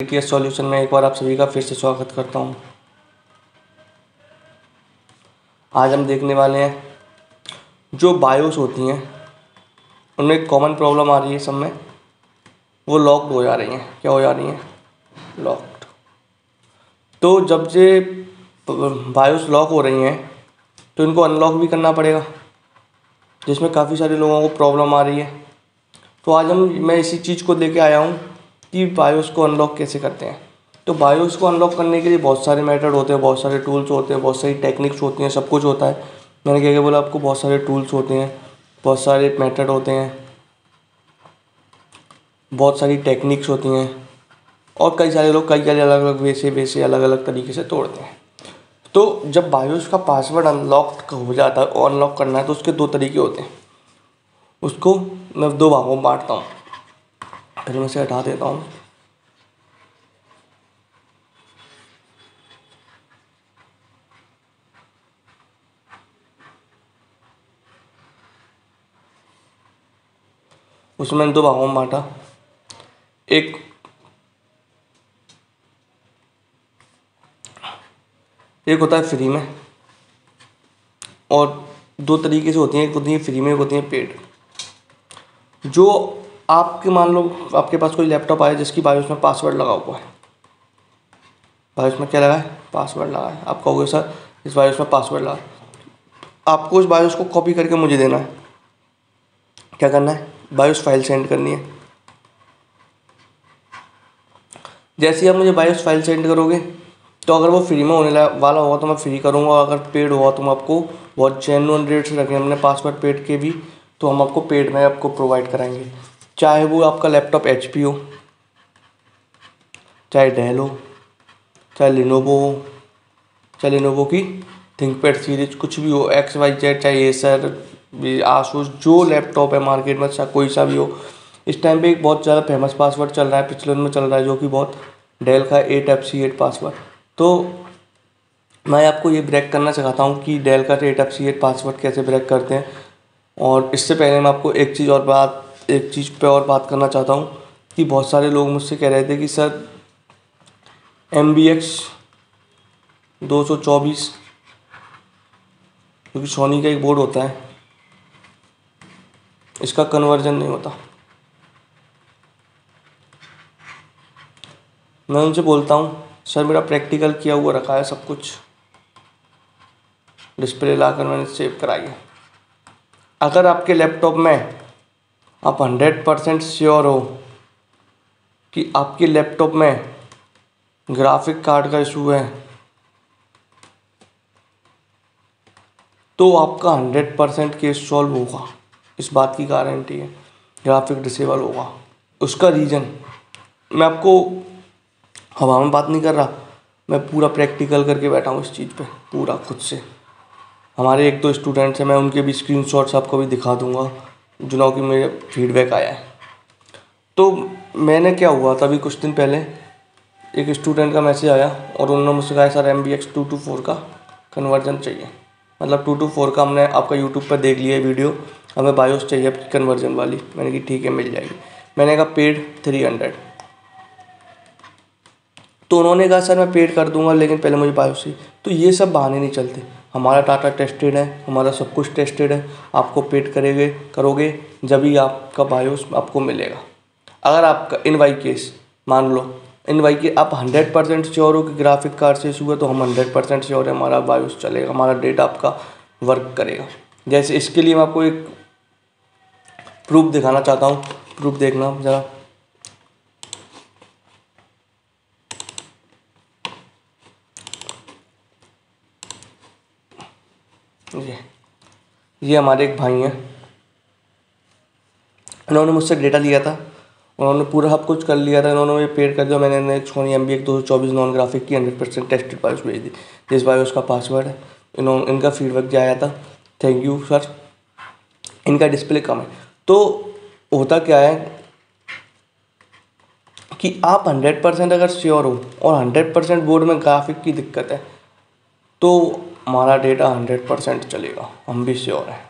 Solution में एक बार आप सभी का फिर से स्वागत करता हूँ। आज हम देखने वाले हैं, जो बायोस होती हैं, उनमें एक कॉमन प्रॉब्लम आ रही है सब में वो लॉक्ड हो जा रही हैं। क्या हो जा रही हैं? लॉक्ड तो जब से बायोस लॉक हो रही हैं तो इनको अनलॉक भी करना पड़ेगा, जिसमें काफ़ी सारे लोगों को प्रॉब्लम आ रही है। तो आज हम, मैं इसी चीज़ को लेके आया हूँ कि बायोस को अनलॉक कैसे करते हैं? तो बायोस को अनलॉक करने के लिए बहुत सारे मेथड होते हैं, बहुत सारे टूल्स होते हैं, बहुत सारी टेक्निक्स होती हैं, सब कुछ होता है। मैंने क्या क्या बोला आपको? बहुत सारे टूल्स होते हैं, बहुत सारे मेथड होते हैं, बहुत सारी टेक्निक्स होती हैं और कई सारे लोग कई कई अलग अलग वे से अलग अलग तरीके से तोड़ते हैं। तो जब बायोस का पासवर्ड अनलॉक हो जाता है अनलॉक करना है तो उसके दो तरीके होते हैं। उसको मैं दो भागों में बांटता हूँ। फिर मैं इसे हटा देता हूँ। उसमें दो भागों में बांटा। एक एक होता है फ्री में और दो तरीके से होती हैं। एक होती है फ्री में, एक होती है पेड जो आपके मान लो, आपके पास कोई लैपटॉप आया जिसकी बायोस में पासवर्ड लगा हुआ है। बायोस में क्या लगा है? पासवर्ड लगा है। आप कहोगे, सर, इस बायोस में पासवर्ड लगा आपको उस बायोस को कॉपी करके मुझे देना है। क्या करना है? बायोस फ़ाइल सेंड करनी है। जैसे ही आप मुझे बायोस फ़ाइल सेंड करोगे तो अगर वो फ्री में होने वाला होगा तो मैं फ्री करूँगा। अगर पेड हुआ तो मैं आपको बहुत जेनुअन रेट से रखें हमने पासवर्ड पेड के भी तो हम आपको पेड में आपको प्रोवाइड कराएँगे। चाहे वो आपका लैपटॉप एचपी हो, चाहे डेल हो, चाहे लिनोवो हो, चाहे लिनोवो की थिंक थिंकपैड सीरीज़ कुछ भी हो एक्स वाई जेड चाहे एसर आसूस जो लैपटॉप है मार्केट में चाहे कोई सा भी हो, इस टाइम पे एक बहुत ज़्यादा फ़ेमस पासवर्ड चल रहा है, पिछले में चल रहा है, जो कि बहुत डेल का eight F C eight password तो मैं आपको ये ब्रेक करना चाहता हूँ कि डेल का eight F C eight password कैसे ब्रेक करते हैं। और इससे पहले मैं आपको एक चीज़ और बात एक चीज़ पे और बात करना चाहता हूँ कि बहुत सारे लोग मुझसे कह रहे थे कि सर एम बी एक्स दो सौ चौबीस, क्योंकि सोनी का एक बोर्ड होता है, इसका कन्वर्जन नहीं होता। मैं उनसे बोलता हूँ, सर, मेरा प्रैक्टिकल किया हुआ रखा है सब कुछ। डिस्प्ले लाकर मैंने सेव कराई है। अगर आपके लैपटॉप में आप हंड्रेड परसेंट श्योर हो कि आपके लैपटॉप में ग्राफिक कार्ड का इशू है तो आपका हंड्रेड परसेंट केस सॉल्व होगा। इस बात की गारंटी है ग्राफिक डिसेबल होगा। उसका रीज़न मैं आपको हवा में बात नहीं कर रहा, मैं पूरा प्रैक्टिकल करके बैठा हूँ इस चीज़ पे, पूरा खुद से। हमारे एक दो तो स्टूडेंट्स हैं, मैं उनके भी स्क्रीन शॉट्स आपको भी दिखा दूँगा। जिनों की मेरे फीडबैक आया है। तो मैंने क्या हुआ था, अभी कुछ दिन पहले एक स्टूडेंट का मैसेज आया और उन्होंने मुझसे कहा sir M B X two two four का कन्वर्जन चाहिए। मतलब टू टू फोर का हमने आपका यूट्यूब पर देख लिया वीडियो हमें बायोस चाहिए आपकी कन्वर्जन वाली। मैंने कहा, ठीक है, मिल जाएगी। मैंने कहा पेड थ्री हंड्रेड तो उन्होंने कहा, सर, मैं पेड कर दूँगा, लेकिन पहले मुझे बायोस चाहिए। तो ये सब बहाने नहीं चलते। हमारा डाटा टेस्टेड है, हमारा सब कुछ टेस्टेड है, आपको पेड करेंगे, करोगे, जब ही आपका बायोस आपको मिलेगा। अगर आपका इन वाई केस मान लो इन वाई के आप हंड्रेड परसेंट श्योर हो कि ग्राफिक कार्ड से इशू है तो हम हंड्रेड परसेंट श्योर है, हमारा बायोस चलेगा, हमारा डेटा आपका वर्क करेगा। जैसे इसके लिए मैं आपको एक प्रूफ दिखाना चाहता हूँ प्रूफ देखना ज़रा। ये ये हमारे एक भाई हैं। इन्होंने मुझसे डेटा लिया था। उन्होंने पूरा सब कुछ कर लिया था। इन्होंने ये पेड कर दिया। मैंने सोनी एम बी एक दो सौ चौबीस नॉन ग्राफिक की हंड्रेड परसेंट टेस्टेड बायोस भेज दी। जिस बायोस उसका पासवर्ड है। इन्होंने इनका फीडबैक जो आया था। थैंक यू सर इनका डिस्प्ले कम है। तो होता क्या है कि आप हंड्रेड परसेंट अगर श्योर हो और हंड्रेड परसेंट बोर्ड में ग्राफिक की दिक्कत है तो हमारा डेटा हंड्रेड परसेंट चलेगा, हम भी श्योर हैं।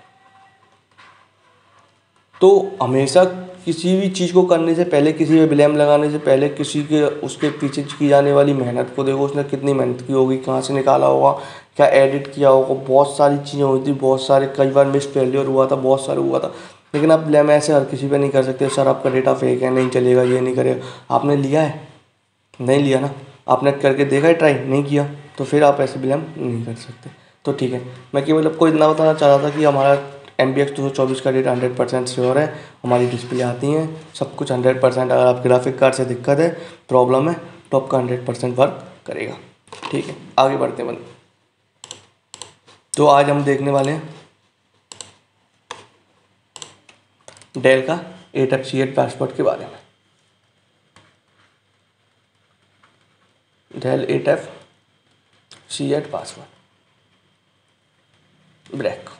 तो हमेशा किसी भी चीज़ को करने से पहले, किसी पे ब्लेम लगाने से पहले, किसी के, उसके पीछे की जाने वाली मेहनत को देखो, उसने कितनी मेहनत की होगी, कहाँ से निकाला होगा, क्या एडिट किया होगा, बहुत सारी चीज़ें हुई थी, बहुत सारे, कई बार मिस फेलियर हुआ था, बहुत सारा हुआ था, लेकिन आप ब्लेम ऐसे हर किसी पे नहीं कर सकते, सर आपका डेटा फेक है, नहीं चलेगा, ये नहीं करेगा। आपने लिया है? नहीं लिया ना? आपने करके देखा है ट्राई नहीं किया? तो फिर आप ऐसे ब्लेम नहीं कर सकते। तो ठीक है, मैं केवल आपको इतना बताना चाह रहा था कि हमारा एम बी एक्स दो सौ चौबीस का डेटा हंड्रेड परसेंट श्योर है, हमारी डिस्प्ले आती हैं, सब कुछ हंड्रेड परसेंट अगर आप ग्राफिक कार्ड से दिक्कत है प्रॉब्लम है तो आपका हंड्रेड परसेंट वर्क करेगा। ठीक है, आगे बढ़ते हैं बंद। तो आज हम देखने वाले हैं डेल का eight F C eight passport के बारे में। Dell eight F C eight password break